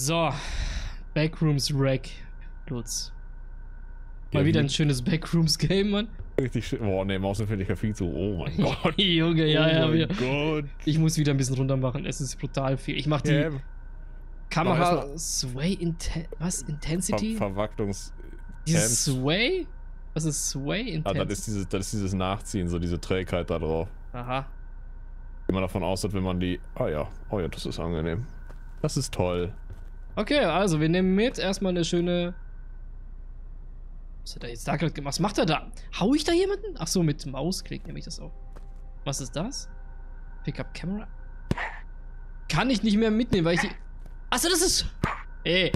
So, Backrooms Rack, Lutz. Mal wieder ein schönes Backrooms-Game, Mann. Richtig schön. Boah, ne, Mausenfälliger viel zu. Oh mein Gott. Junge, ja, oh ja. mein Wir. Gott. Ich muss wieder ein bisschen runter machen. Es ist brutal viel. Ich mach die Ja, Kamera Sway Inten was Ver Intensity? Verwachtungs. Dieses Temp. Sway? Was ist Sway Ah, Intensity? das ist, dieses, das ist dieses Nachziehen, so diese Trägheit da drauf. Aha. Wie man davon aussieht, wenn man die. Ah ja, oh ja, das ist angenehm. Das ist toll. Okay, also wir nehmen mit erstmal eine schöne. Was hat er jetzt da gerade gemacht? Was macht er da? Hau ich da jemanden? Ach so, mit Mausklick nehme ich das auf. Was ist das? Pickup Camera? Kann ich nicht mehr mitnehmen, weil ich die. Achso, das ist. Ey.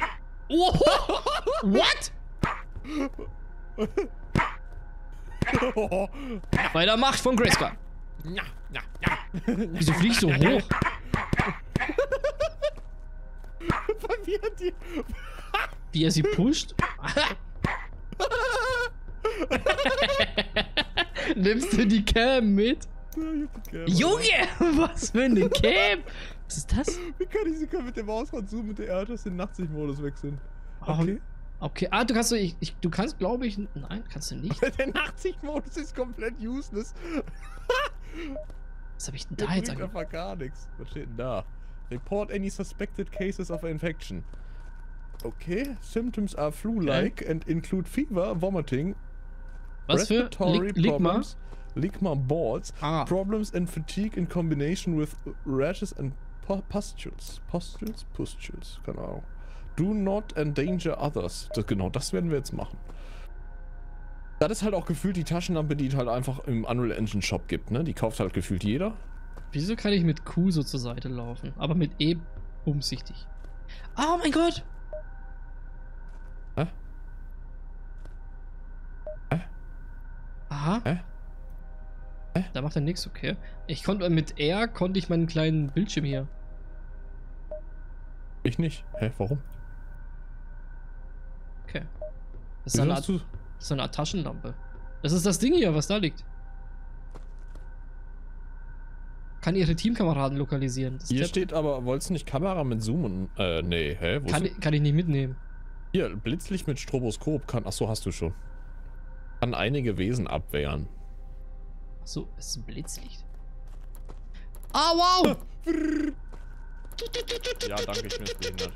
Oh, what? Bei der Macht von Grayskull. ja, ja, ja. Wieso fliegst du so hoch? Mir die. Wie er sie pusht? Nimmst du die Cam mit? Junge, was für eine Cam? Was ist das? Wie kann ich sie können mit dem Mausrad zoomen mit der R-Taste den Nachtsichtmodus wechseln? Okay. Okay, ah, du kannst, ich, ich, du kannst, glaube ich, nein, kannst du nicht. Der Nachtsichtmodus ist komplett useless. Was habe ich denn Der da jetzt bringt ange... einfach gar nichts. Was steht denn da? Report any suspected cases of infection. Okay, symptoms are flu-like and include fever, vomiting, Was respiratory Lig problems, ligma balls, Ah, problems and fatigue in combination with rashes and pu- pustules. Pustules? Pustules, keine Ahnung. Do not endanger others. Das, genau, das werden wir jetzt machen. Das ist halt auch gefühlt die Taschenlampe, die es halt einfach im Unreal Engine Shop gibt, ne? Die kauft halt gefühlt jeder. Wieso kann ich mit Q so zur Seite laufen? Aber mit E umsichtig. Oh mein Gott! Hä? Hä? Aha. Hä? Hä? Da macht er nichts, okay. Ich konnte mit R konnte ich meinen kleinen Bildschirm hier. Ich nicht. Hä, warum? Okay. Das ist, eine Art, das ist eine Art Taschenlampe. Das ist das Ding hier, was da liegt. Kann ihre Teamkameraden lokalisieren. Das Hier steht aber, wolltest du nicht Kamera mit Zoom und... Äh, nee, hä? Wo kann, kann ich nicht mitnehmen. Hier, Blitzlicht mit Stroboskop kann... Achso, hast du schon. Kann einige Wesen abwehren. Achso, es ist ein Blitzlicht. Ah, wow! Ja, danke, ich bin jetzt behindert.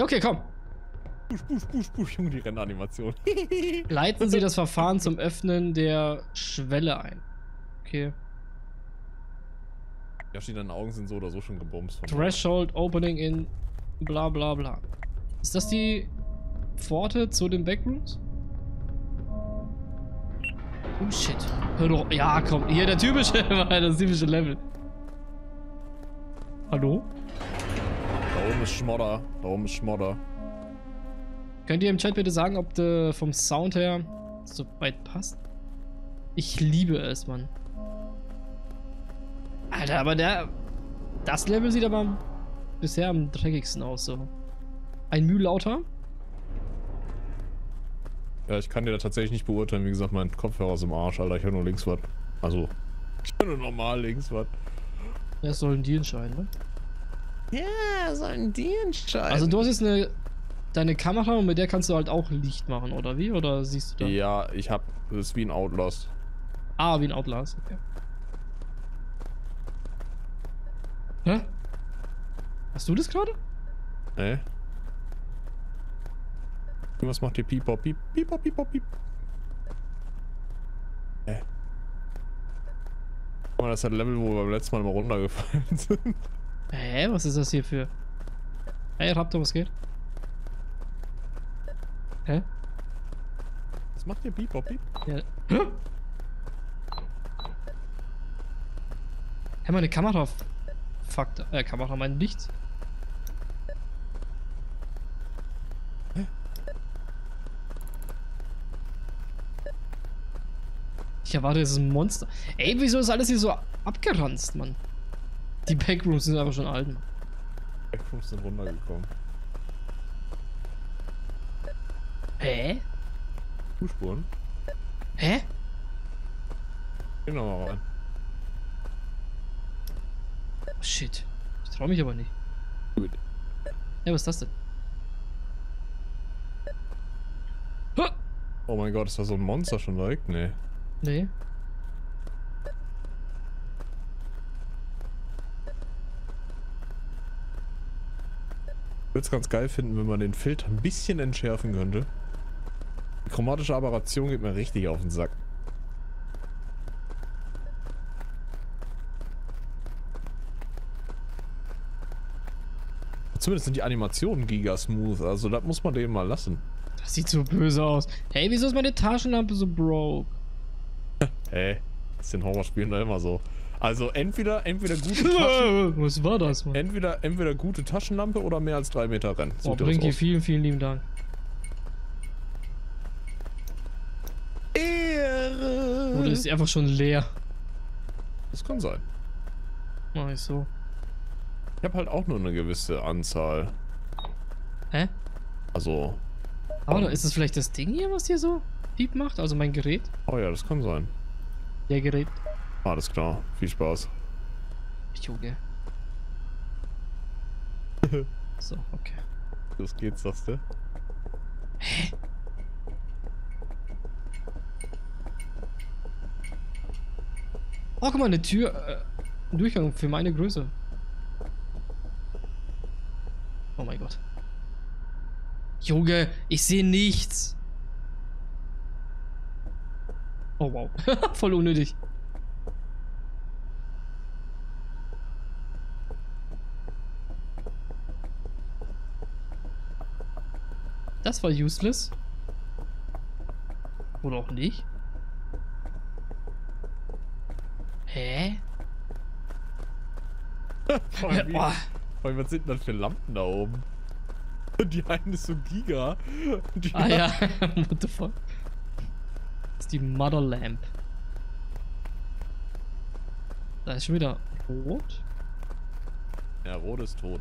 Okay, komm. Push, push, push, push, Junge, die Rennanimation. Leiten Sie das Verfahren zum Öffnen der Schwelle ein. Okay. Yoshi, deine Augen sind so oder so schon gebumst. Threshold Opening in bla bla bla. Ist das die Pforte zu den Backrooms? Oh shit. Hör doch. Ja, komm. Hier der typische, das typische Level. Hallo? Da oben ist Schmodder. Da oben ist Schmodder. Könnt ihr im Chat bitte sagen, ob der vom Sound her so weit passt? Ich liebe es, Mann. Alter, aber der. Das Level sieht aber bisher am dreckigsten aus, so. Ein Mühe lauter? Ja, ich kann dir da tatsächlich nicht beurteilen. Wie gesagt, mein Kopfhörer ist im Arsch, Alter. Ich höre nur links was. Also, ich höre nur normal links was. Das sollen die entscheiden, ne? Ja, sollen die entscheiden. Also, du hast jetzt eine. Deine Kamera und mit der kannst du halt auch Licht machen, oder wie? Oder siehst du da? Ja, ich hab. Das ist wie ein Outlast. Ah, wie ein Outlast, okay. Hä? Hast du das gerade? Ne? Was macht hier Piepop, Piep, Piepop, Piepop, Piep? Hä? Guck mal, das ist das Level, wo wir beim letzten Mal mal runtergefallen sind. Hä? Was ist das hier für. Hey, Raptor, was geht? Hä? Was macht hier Piepop, Piep? Ja. Hä? Hä, meine Kamera. f- Fuck. Äh, Kamera, mein Licht. Ich erwarte, es ist ein Monster. Ey, wieso ist alles hier so abgeranzt, Mann? Die Backrooms sind aber schon alt, Mann. Backrooms sind runtergekommen. Hä? Fußspuren? Hä? Gehen wir mal rein. Oh, shit. Ich trau mich aber nicht. Gut. Ja, was ist das denn? Ha! Oh mein Gott, ist da so ein Monster schon direkt? Nee. Nee. Ich würde es ganz geil finden, wenn man den Filter ein bisschen entschärfen könnte. Die chromatische Aberration geht mir richtig auf den Sack. Zumindest sind die Animationen gigasmooth, also das muss man denen mal lassen. Das sieht so böse aus. Hey, wieso ist meine Taschenlampe so broke? Hey, ist in Horrorspielen da immer so. Also entweder, entweder gute Taschen, Was war das, Mann? entweder, entweder gute Taschenlampe oder mehr als drei Meter Rennen. Oh, Brinky, aus. vielen, vielen lieben Dank. Ehre. Oder ist sie einfach schon leer? Das kann sein. Mach ich so. Ich habe halt auch nur eine gewisse Anzahl. Hä? Also, Aber ist es vielleicht das Ding hier, was hier so Piep macht? Also mein Gerät? oh ja, das kann sein. Der Gerät. Alles klar. Viel Spaß. Junge. so, okay. Los geht's, sagst du? Oh, guck mal, eine Tür. Äh, ein Durchgang für meine Größe. Oh mein Gott. Junge, ich sehe nichts. Oh wow. Voll unnötig. Das war useless. Oder auch nicht. Hä? Boah. Vor allem, was sind denn das für Lampen da oben? Die eine ist so giga. Die Ah ja, what the fuck? Das ist die Mother Lamp. Da ist schon wieder rot. Ja, rot ist tot.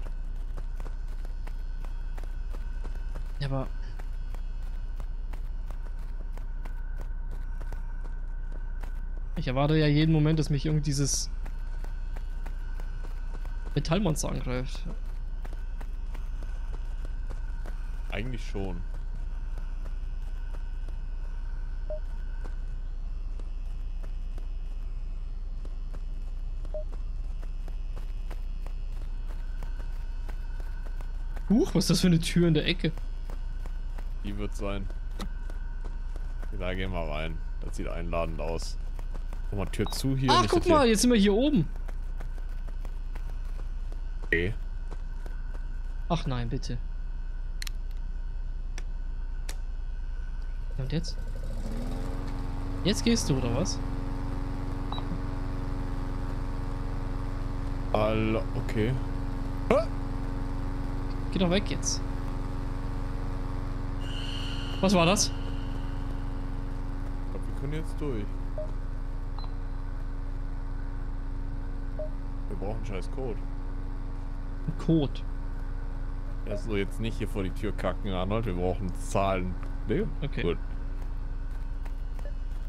Ja, aber. Ich erwarte ja jeden Moment, dass mich irgend dieses Metallmonster angreift. Eigentlich schon. Huch, was ist das für eine Tür in der Ecke? Die wird sein. Da gehen wir rein. Das sieht einladend aus. Mach mal Tür zu hier. Ach, guck mal, jetzt sind wir hier oben. Okay. Ach nein, bitte. Und jetzt? Jetzt gehst du, oder was? Alla, okay. Geh doch weg jetzt. Was war das? Ich glaube, wir können jetzt durch. Wir brauchen scheiß Code. Ein Code. Ja, so jetzt nicht hier vor die Tür kacken, Arnold. Wir brauchen Zahlen. Nee? Okay. Gut.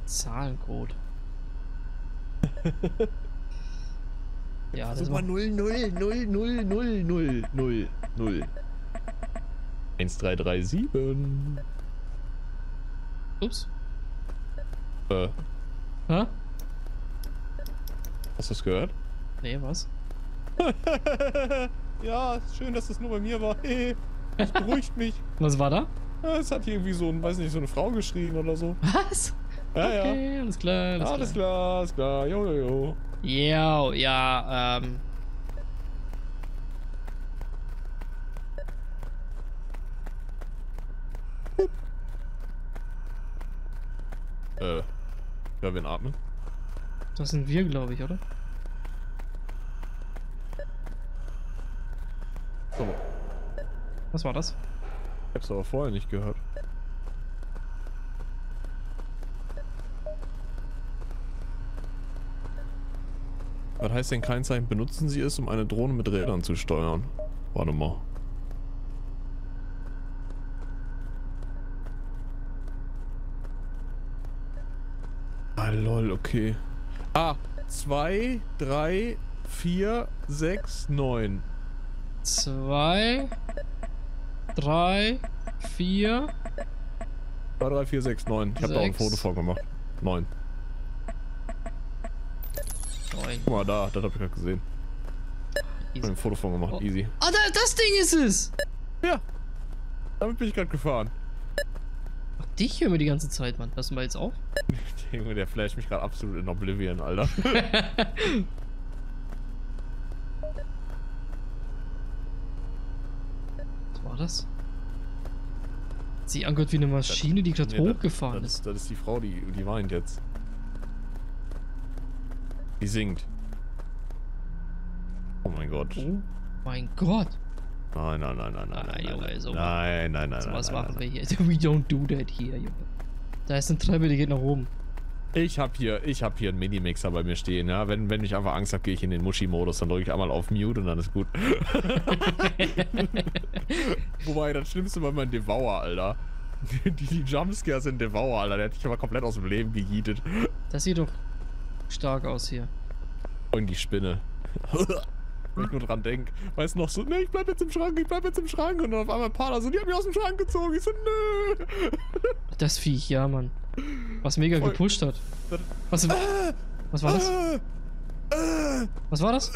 Zahlencode. ja, das Super war 0, 0, 0, 0, 0, 0, 0, 0. 1337. Ups. Äh, Hä? hast du das gehört? Nee, was? ja, ist schön, dass das nur bei mir war. Das beruhigt mich. Was war da? Ja, Es hat hier irgendwie so, ein, weiß nicht, so eine Frau geschrien oder so. Was? Ja, okay, alles klar, ja. alles, Alles klar. klar, alles klar. Jo, jo, jo. Ja, ja, ähm. Äh, ja, wen atmen? Das sind wir, glaube ich, oder? So, Was war das? ich hab's aber vorher nicht gehört. Was heißt denn kein Zeichen? Benutzen Sie es, um eine Drohne mit Rädern zu steuern? Warte mal. Ah, lol, okay. Ah, 2, 3, 4, 6, 9. zwei, drei, vier. 2, 3, 4, 6, 9. Ich hab da auch ein. Foto von gemacht. 9. neun. Guck mal da, das hab ich gerade gesehen. Ich hab ein Foto von gemacht, Oh. easy. Ah, da, das Ding ist es! Ja. Damit bin ich gerade gefahren. Ach, dich hören wir die ganze Zeit, Mann. Passen wir jetzt auf? Junge, der flasht mich gerade absolut in Oblivion, Alter. Was war das? Sie angehört wie eine Maschine, die gerade Nee, hochgefahren das, ist. Das ist die Frau, die, die weint jetzt. Die singt. Oh mein Gott. Oh mein Gott. Nein, nein, nein, nein, nein, nein, Junge, nein, so nein, nein, nein, So nein, was machen wir hier. We don't do that here, Junge. Da ist eine Treppe, die geht nach oben. Ich hab hier, ich hab hier einen Minimixer bei mir stehen, ja. Wenn, wenn ich einfach Angst habe, gehe ich in den Muschi-Modus, dann drücke ich einmal auf Mute und dann ist gut. Wobei, das Schlimmste war mein Devour, Alter. Die, die Jumpscares in Devour, Alter, der hat dich aber komplett aus dem Leben gejietet. Das sieht doch stark aus hier. Und die Spinne. Wenn ich nur dran denk. Weißt du noch so, ne, ich bleib jetzt im Schrank, ich bleib jetzt im Schrank. Und dann auf einmal ein Pader so, die haben mich aus dem Schrank gezogen. Ich so, nö. Das Viech, ja, Mann. Was mega Voll. gepusht hat. Was, was war das? Was war das?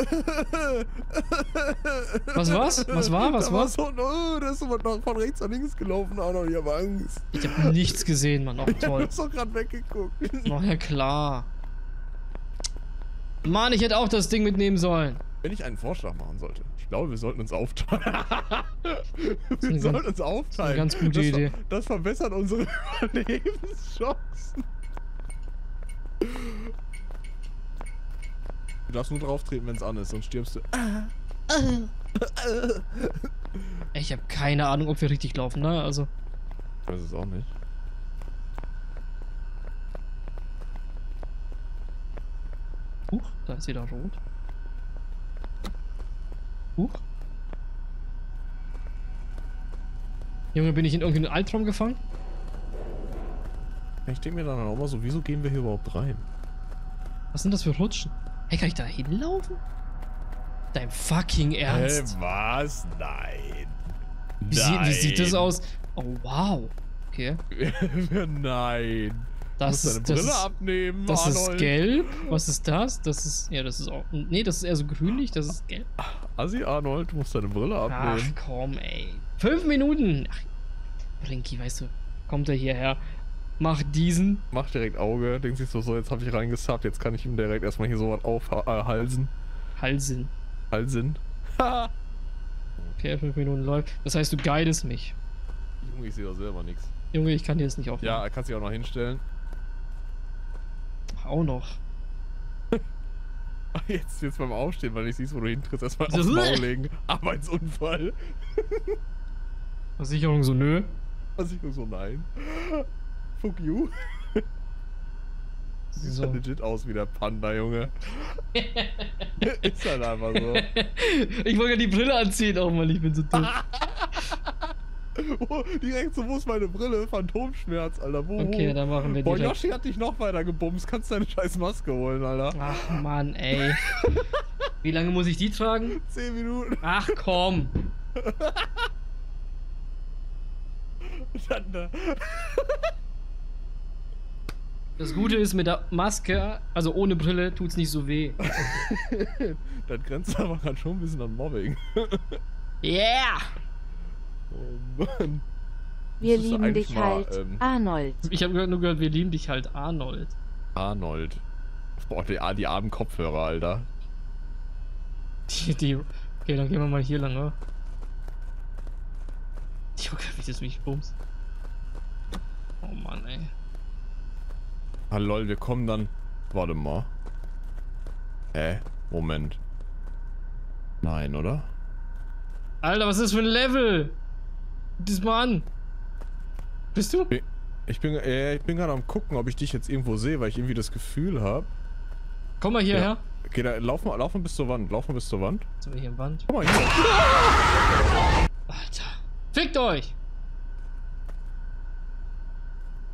Was war's? Was war? Was da war? so, oh, da ist jemand noch von rechts nach links gelaufen, Arno, ich hab Angst. Ich hab nichts gesehen, Mann. Oh, Ich toll. hab doch grad weggeguckt. Oh, ja, klar. Mann, ich hätte auch das Ding mitnehmen sollen. Wenn ich einen Vorschlag machen sollte, ich glaube, wir sollten uns aufteilen. wir eine sollten ganz- uns aufteilen. ganz gute das, Idee. Das verbessert unsere Überlebenschancen. Du darfst nur drauf treten, wenn es an ist, sonst stirbst du. Ich habe keine Ahnung, ob wir richtig laufen, ne? Also, Ich weiß es auch nicht. huch, da ist wieder rot. Huch. Junge, bin ich in irgendeinen Albtraum gefangen? Ich denke mir dann auch mal so, wieso gehen wir hier überhaupt rein? Was sind das für Rutschen? Hey, kann ich da hinlaufen? Dein fucking Ernst? was? Nein. wie, sie, wie sieht das aus? Oh, wow. Okay. Nein. Das du ist, deine das Brille ist, abnehmen, das ist Arnold. gelb. Was ist das? Das ist, ja, das ist auch, nee, das ist eher so grünlich, das ist gelb. Assi Arnold, du musst deine Brille Ach abnehmen. komm, ey. Fünf Minuten. Ach, Brinky, weißt du, kommt er hierher, macht diesen. Mach direkt Auge, denkt sich so, so, jetzt habe ich reingesubbt, jetzt kann ich ihm direkt erstmal hier sowas aufhalsen. Halsen. Halsen. Ha! Okay, fünf Minuten läuft. Das heißt, du guidest mich. Junge, ich sehe da selber nichts. Junge, ich kann dir das nicht aufnehmen. Ja, er kann sich auch noch hinstellen. Auch noch. Jetzt, jetzt beim Aufstehen, weil ich siehst, wo du hintrittst, erstmal aufs. Maul legen. Arbeitsunfall. Versicherung so, nö. Ich so, nein. Fuck you. Sieht So. halt legit aus wie der Panda, Junge. Ist halt einfach so. ich wollte ja die Brille anziehen. Oh Mann, ich bin so dumm. Wo, direkt so, wo ist meine Brille? Phantomschmerz, Alter. Wo? Okay, dann machen wir Boah, direkt. Yoshi hat dich noch weiter gebumst. Kannst deine scheiß Maske holen, Alter. Ach Mann, ey. Wie lange muss ich die tragen? 10 Minuten. Ach komm. Das Gute ist mit der Maske, also ohne Brille, tut's nicht so weh. das grenzt aber gerade schon ein bisschen an Mobbing. Yeah! Oh Mann. Wir lieben dich mal, halt, ähm, Arnold. Ich habe nur gehört, wir lieben dich halt, Arnold. Arnold. Boah, die, die armen Kopfhörer, Alter. Die, die. Okay, dann gehen wir mal hier lang, oder? Junge, wie das mich bums. Oh Mann, ey. Ah lol, wir kommen dann. Warte mal. Hä? Moment. Nein, oder? Alter, was ist das für ein Level? Guck das mal an. Bist du? Ich bin, äh, ich bin gerade am gucken, ob ich dich jetzt irgendwo sehe, weil ich irgendwie das Gefühl habe. Komm mal hierher. Ja. Okay, da, lauf mal, lauf mal bis zur Wand, lauf mal bis zur Wand. Sind wir hier im Wand? Guck mal hier. Alter. Fickt euch!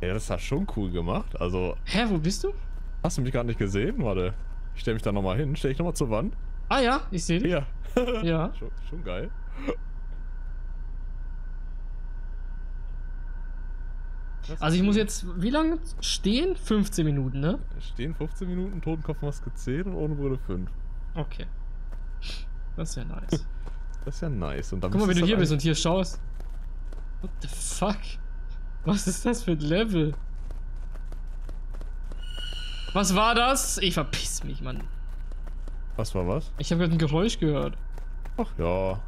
Ja, das hast schon cool gemacht. Also, Hä, wo bist du? hast du mich gar nicht gesehen? Warte. Ich stell mich da nochmal hin. Stell ich nochmal zur Wand. Ah ja, ich sehe dich. Hier. Ja. schon, schon geil. Also ich muss jetzt, wie lange stehen? 15 Minuten, ne? Stehen 15 Minuten, Totenkopfmaske 10 und ohne Brille 5. Okay. Das ist ja nice. Das ist ja nice. Und dann Guck mal, wenn du hier dann bist und hier schaust. What the fuck? Was ist das für ein Level? Was war das? Ich verpiss mich, Mann. Was war was? Ich habe gerade ein Geräusch gehört. Ach ja.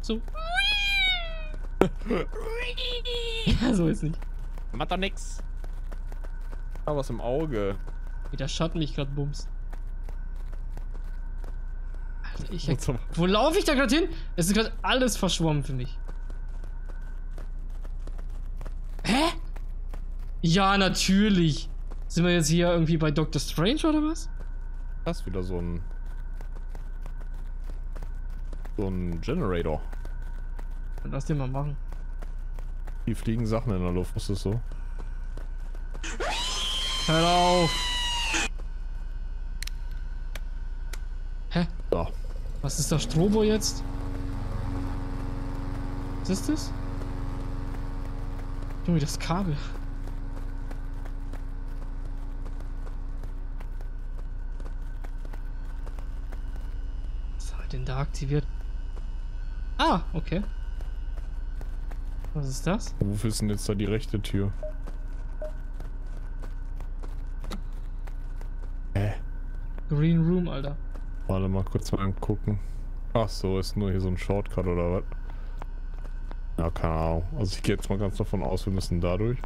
So. Ja, so ist nicht. Macht doch nix. Ah, was im Auge. Wie der Schatten mich gerade bumst. Alter, ich. Wo laufe ich da gerade hin? Es ist gerade alles verschwommen für mich. Hä? Ja, natürlich. Sind wir jetzt hier irgendwie bei Doctor Strange oder was? Das ist wieder so ein. So ein Generator. Lass den mal machen. Die fliegen Sachen in der Luft, ist das so? Hör auf. Hä? Da. Was ist das Strobo jetzt? Was ist das? Junge, das Kabel. Was hat denn da aktiviert? Ah, okay. Was ist das? Wofür ist denn jetzt da die rechte Tür? Hä? Green Room, Alter. Warte mal kurz mal gucken. Ach so, ist nur hier so ein Shortcut oder was? Ja, keine Ahnung. Also ich gehe jetzt mal ganz davon aus, wir müssen dadurch.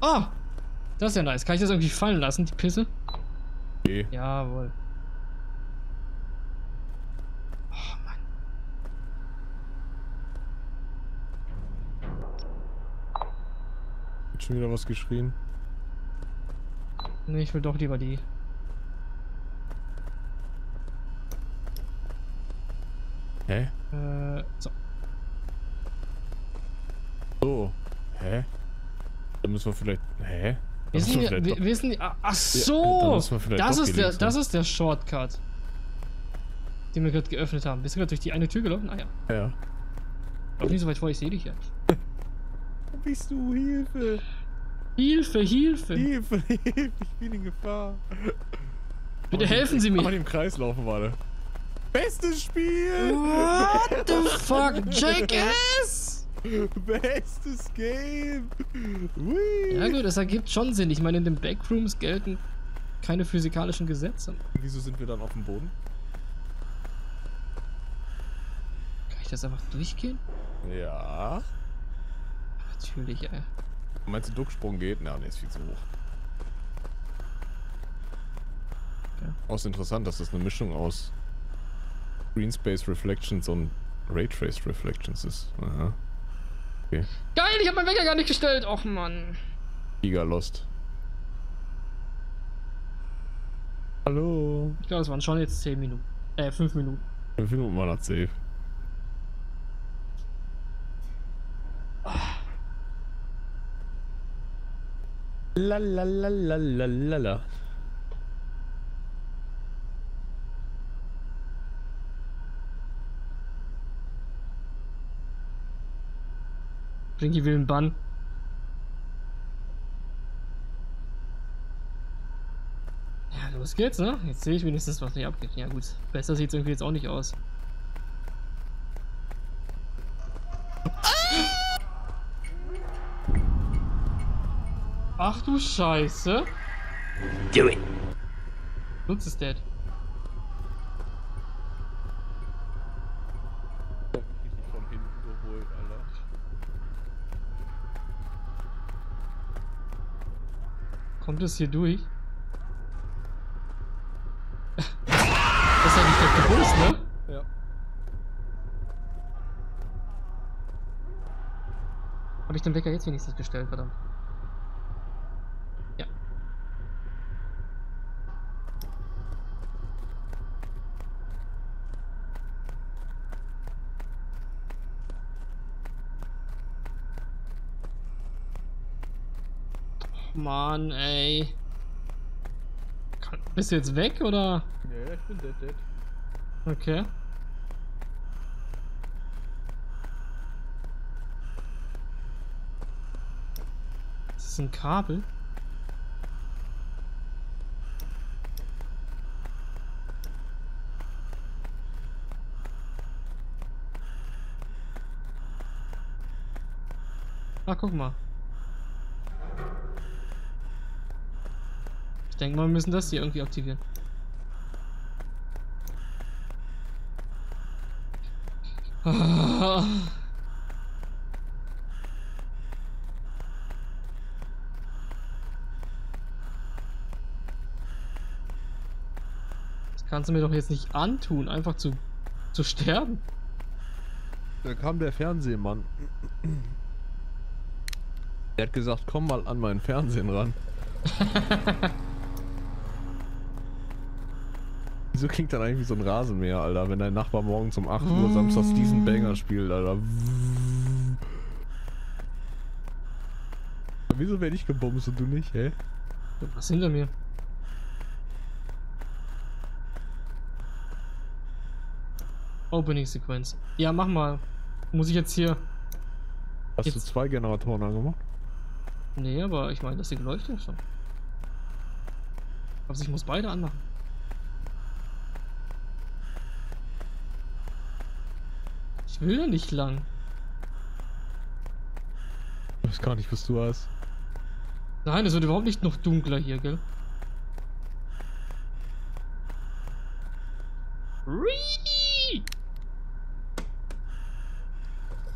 Ah! Das ist ja nice. Kann ich das irgendwie fallen lassen, die Pisse? Okay. Jawohl. Schon wieder was geschrien? Nee, ich will doch lieber die. Hä? Äh, so. So. Hä? Dann müssen wir vielleicht. Hä? Dann Wir sind, wir wir, wir, wir sind, ach, so! wir vielleicht das, ist der, das ist der Shortcut. Den wir gerade geöffnet haben. Bist du gerade durch die eine Tür gelaufen? Ah ja. Ja. Lauf nicht so weit vor, ich sehe dich ja. Bist du? Hilfe! Hilfe, Hilfe! Hilfe! Hilfe! Ich bin in Gefahr. Bitte helfen Sie mir! im Kreis laufen, warte. Bestes Spiel! What the fuck? Jackass! Bestes Game! Hui. Ja gut, das ergibt schon Sinn. Ich meine, in den Backrooms gelten keine physikalischen Gesetze. Wieso sind wir dann auf dem Boden? Kann ich das einfach durchgehen? Ja. Natürlich, ey. Meinst du, Ducksprung geht? Na, nee, ist viel zu hoch. Ja. Auch ist interessant, dass das eine Mischung aus Green Space Reflections und Raytraced Reflections ist. Aha. Okay. Geil, ich habe meinen Wecker gar nicht gestellt. Och Mann. Giga Lost. Hallo. Ich glaube, es waren schon jetzt 10 Minuten. Äh, 5 Minuten. Fünf Minuten war das safe. La la la la la la la. Blinky will einen Bann. Ja, los geht's, ne? Jetzt sehe ich wenigstens, was hier abgeht. Ja gut, besser sieht's irgendwie jetzt auch nicht aus. Ach du Scheiße. Do it. Lutz ist dead. Von hinten geholt, Alter. Kommt es hier durch? Das hat nicht der gewusst, ne? Ja. Habe ich den Wecker jetzt wenigstens gestellt, verdammt. Ja. Mann, ey. Bist du jetzt weg oder? Ja, ich bin dead, dead. Okay. Das ist ein Kabel. Ah, guck mal. Denke mal, wir müssen das hier irgendwie aktivieren. Das kannst du mir doch jetzt nicht antun, einfach zu, zu sterben. Da kam der Fernsehmann. Der hat gesagt, komm mal an mein Fernsehen ran. Wieso klingt dann eigentlich wie so ein Rasenmäher, Alter, wenn dein Nachbar morgens um 8 Uhr samstags diesen Banger spielt, Alter. Wieso werde ich gebumst und du nicht, hä? Was hinter mir? Opening Sequenz. Ja, mach mal. Muss ich jetzt hier. Hast du Jetzt- zwei Generatoren angemacht? Nee, aber ich meine, das Ding läuft ja schon. Also ich muss beide anmachen. Ich will ja nicht lang. Ich weiß gar nicht, was du hast. Nein, es wird überhaupt nicht noch dunkler hier, gell? Rii!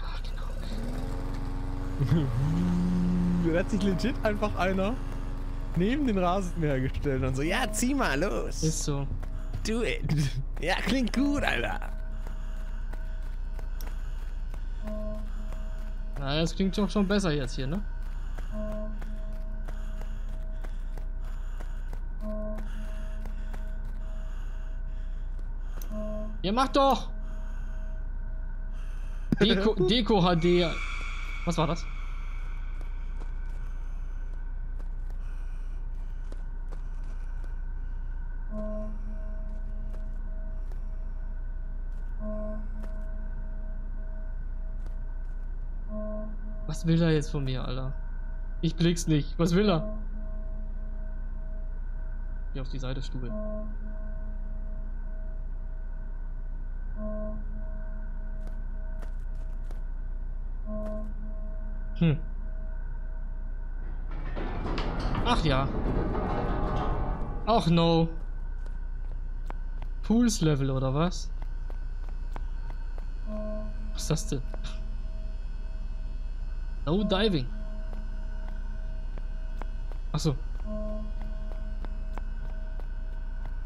Ach, genau. Da hat sich legit einfach einer neben den Rasenmäher gestellt und so, ja, zieh mal los. Ist so. do it. Ja, klingt gut, Alter. Na, das klingt doch schon besser jetzt hier, ne? Ja, mach doch! Deko, Deko HD. Was war das? Jetzt von mir, Alter? Ich blick's nicht. Was will er? Hier auf die Seite Stube. Hm. Ach ja. Ach no. Pools Level oder was? Was ist das denn? No diving. Achso.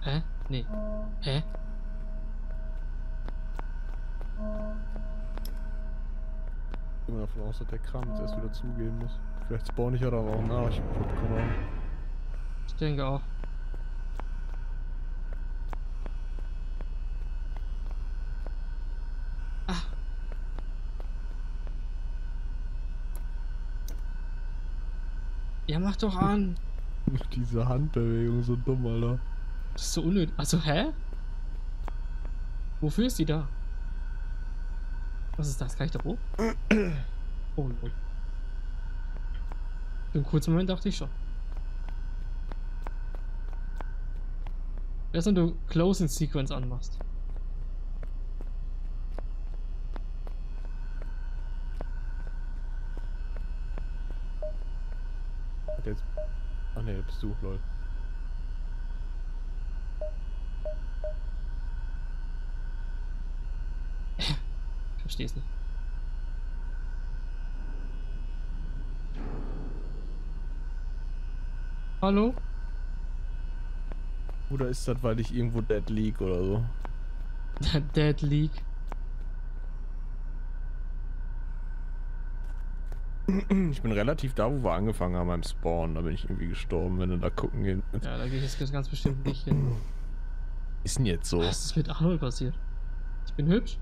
Hä? Nee. Hä? Ich gehe mal davon aus, dass der Kram jetzt erst wieder zugehen muss. Vielleicht spawn ich ja da auch Arsch. Keine Ahnung. Ich denke auch. Ah. Ja, mach doch an. Diese Handbewegung so dumm, Alter. Das ist so unnötig. Also, hä? Wofür ist die da? Was ist das? Kann ich da hoch? Oh, lol. Für einen kurzen Moment dachte ich schon. Erst wenn du Closing Sequence anmachst. Jetzt. Ach ne, bist du, lol. Versteh's nicht. Hallo? Oder ist das, weil ich irgendwo dead lieg oder so? Dead League. Ich bin relativ da, wo wir angefangen haben beim Spawn. Da bin ich irgendwie gestorben, wenn du da gucken gehen. willst. Ja, da gehe ich jetzt ganz bestimmt nicht hin. Ist denn jetzt so? Was ist mit Arnold passiert? Ich bin hübsch.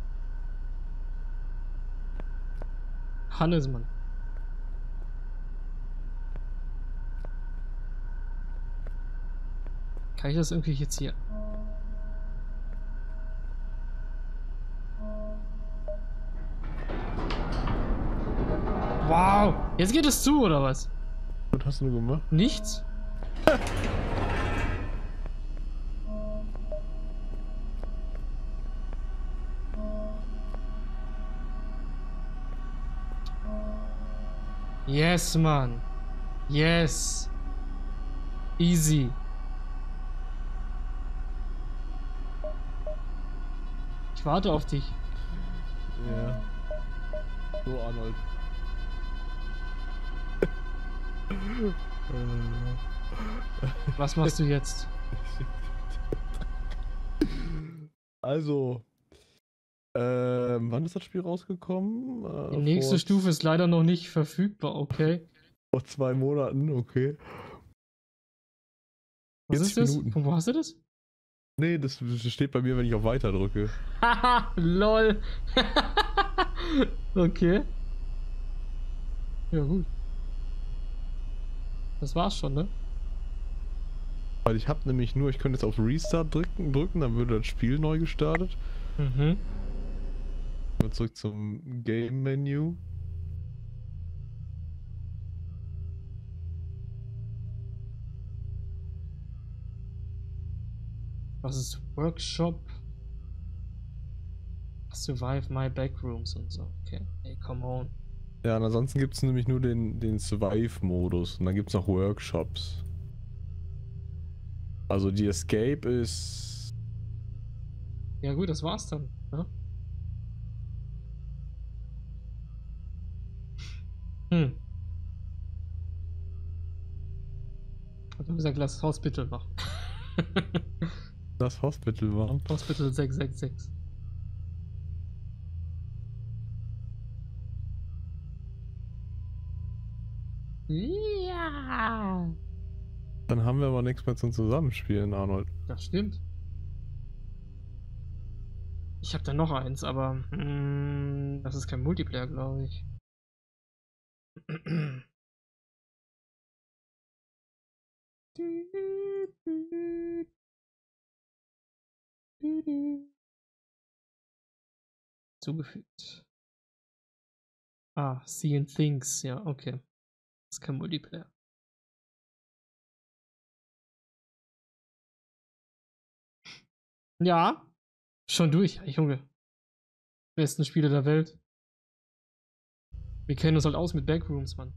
Hannesmann. Kann ich das irgendwie jetzt hier? Jetzt geht es zu, oder was? Was hast du gemacht? Nichts? Yes, Mann. Yes. Easy. Ich warte auf dich. Ja. So, Arnold. Was machst du jetzt? Also, ähm, wann ist das Spiel rausgekommen? Äh, Die nächste Stufe ist leider noch nicht verfügbar, okay? Vor zwei Monaten, okay. Was 40 ist das? Minuten. Von wo hast du das? Nee, das steht bei mir, wenn ich auf Weiter drücke. Haha, lol. okay. Ja, gut. Das war's schon, ne? Weil ich habe nämlich nur, ich könnte jetzt auf Restart drücken, drücken, dann würde das Spiel neu gestartet. Mhm. Mal zurück zum Game-Menü. Was ist Workshop? Survive my backrooms und so. Okay. Ey, come on. Ja, und ansonsten gibt es nämlich nur den, den Survive-Modus und dann gibt es noch Workshops. Also die Escape ist. Ja gut, das war's dann. Ne? Hm. Also wir gesagt, lass Hospital machen. Das Hospital war. Hospital 666. Ja. Dann haben wir aber nichts mehr zum Zusammenspielen, Arnold. Das stimmt. Ich habe da noch eins, aber mm, das ist kein Multiplayer, glaube ich. Zugefügt. Ah, Seeing Things, ja, okay. Ist kein Multiplayer. Ja, schon durch, Junge. Besten Spiele der Welt. Wir kennen uns halt aus mit Backrooms, Mann.